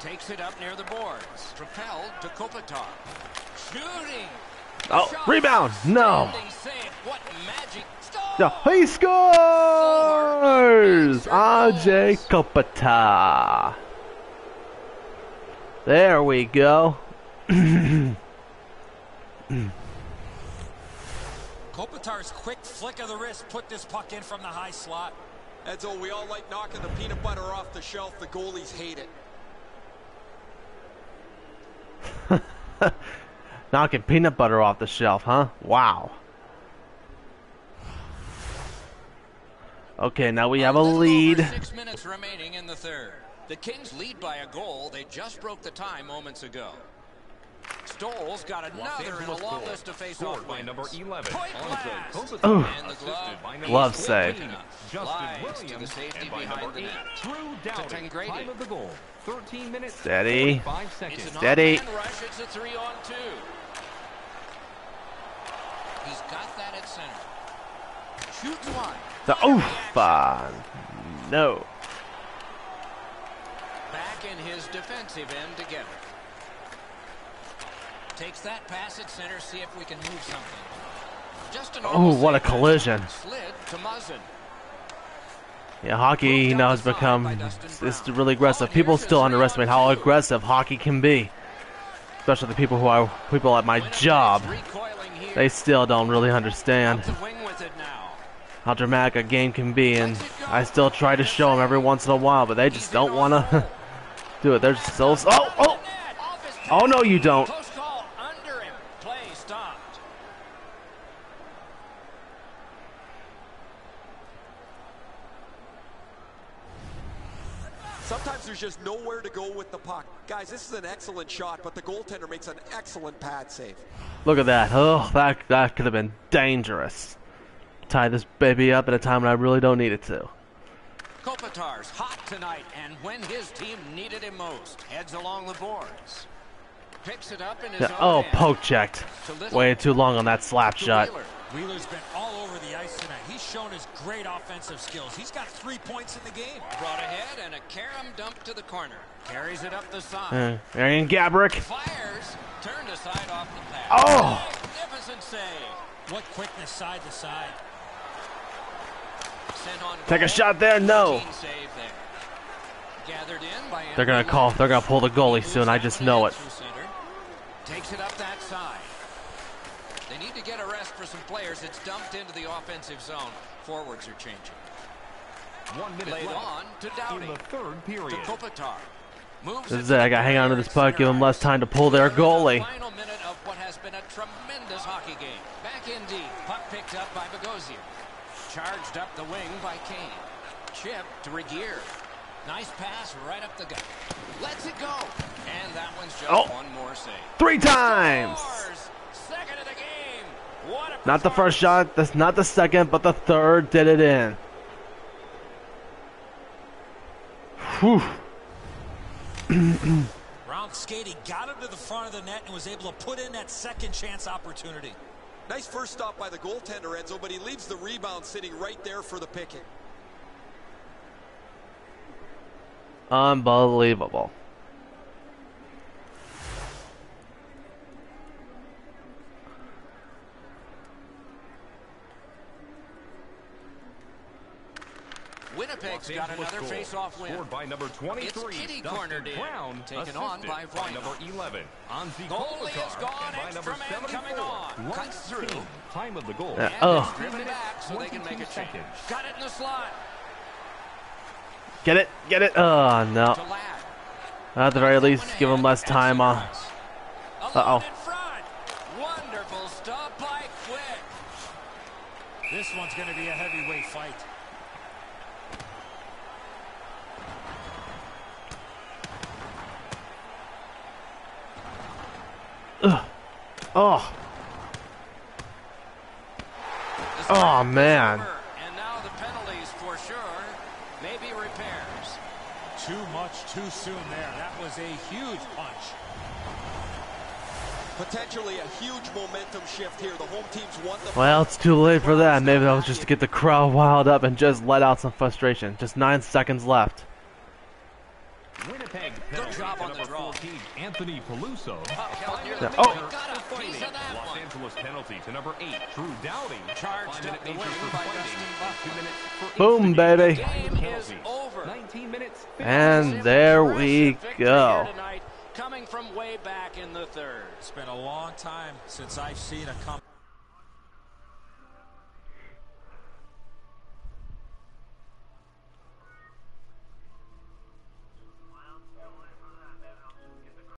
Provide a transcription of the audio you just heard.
Takes it up near the boards. Propelled to Kopitar. Shooting. Oh, Shot. rebound. No. Standing save. What magic. No, he scores! Anze Kopitar. There we go. Kopitar's quick flick of the wrist put this puck in from the high slot. Edzo, we all like knocking the peanut butter off the shelf. The goalies hate it. Knocking peanut butter off the shelf, huh? Wow. Okay, now we have a lead. Six minutes remaining in the third. The Kings lead by a goal. They just broke the tie moments ago. Stoles got another in a long list of face-off by number 11. Point blast. Kopitar. Ooh. And the glove. Number Glove 14, save. Justin Slides to the Williams. safety and by behind number the 8, net. Drew Doughty. Tangradi. Time of the goal. 13 minutes. Steady. Seconds. Steady. rush. It's a three-on-two. He's got that at center. Shoots one. The oof, uh, no. Back in his defensive end to get it. Takes that pass at center, see if we can move something. Just an Oh, what a collision. Slid to Muzzin. Yeah, hockey know, has become it's really aggressive. Oh, people still underestimate how aggressive hockey can be, especially the people who are people at my job. They still don't really understand Up the wing with it now. how dramatic a game can be, and I still try to show them every once in a while, but they just don't want to do it. They're just so. Oh, oh, oh no, you don't. Sometimes there's just nowhere to go with the puck. Guys, this is an excellent shot, but the goaltender makes an excellent pad save. Look at that. Oh, that that could have been dangerous. Tie this baby up at a time when I really don't need it to. Kopitar's hot tonight, and when his team needed him most, heads along the boards. Picks it up in his Yeah, own oh, poke checked. Way too long on that slap shot. Wheeler. Wheeler's been all over tonight. He's shown his great offensive skills. He's got three points in the game. Brought ahead and a carom dump to the corner. Carries it up the side. Uh, Arian Gabrick. Fires. Turned aside off the pass. Oh! Magnificent save. What quickness side to side. Sent on Take a shot there. No. Save there. Gathered in by They're gonna call. They're gonna pull the goalie soon. I just know it. Takes it up that side. They need to get a rest for some players. It's dumped into the offensive zone. Forwards are changing. One minute Laid left on to Doughty. in the third To period. Kopitar. Moves This is it. I gotta hang on to this puck. Give them less time to pull their We're the goalie. Final minute of what has been a tremendous hockey game. Back in deep. Puck picked up by Bogosian. Charged up the wing by Kane. Chip to Regier. Nice pass right up the gut. Lets it go. And that one's just Oh. one more save. Three times. Scores! Second of the game. What a Not the first shot. That's not the second, but the third did it in. Whew. Round skating got him to the front of the net and was able to put in that second chance opportunity. Nice first stop by the goaltender, Edzo, but he leaves the rebound sitting right there for the picking. Unbelievable. Winnipeg's Los got Angeles another goal. face-off win. Scored by number 23, It's kitty Dustin cornered. Brown, Taken on assisted by number 11, Anze Goalie is gone. and by number man coming 74, on. Lance Cuts through. Time of the goal. Yeah. And Oh. driven back so they can make a change. seconds. Got it in the slot. Get it? Get it? Oh, no. At the very least, give them less time. Uh, Uh-oh. Wonderful stop by Quick. This one's going to be a heavyweight fight. Oh, The Oh, man. And now the penalties for sure. Maybe repairs. Too much too soon there. That was a huge punch. Potentially a huge momentum shift here. The home team's won the well, it's too late for that. Maybe that was just to get the crowd wild up and just let out some frustration. Just nine seconds left. Winnipeg penalty job on the number draw. 14, Anthony Peluso. Oh, Puck held near the Yeah. Oh. Got a piece of that Los one. Angeles penalty to number 8, Drew Doughty. Charged Five-minute up the major for by. Dustin Byfuglien. Two minutes for Boom, each baby. Game is over. 19 minutes. And there we go. tonight, Coming from way back in the third. It's been a long time since I've seen a come.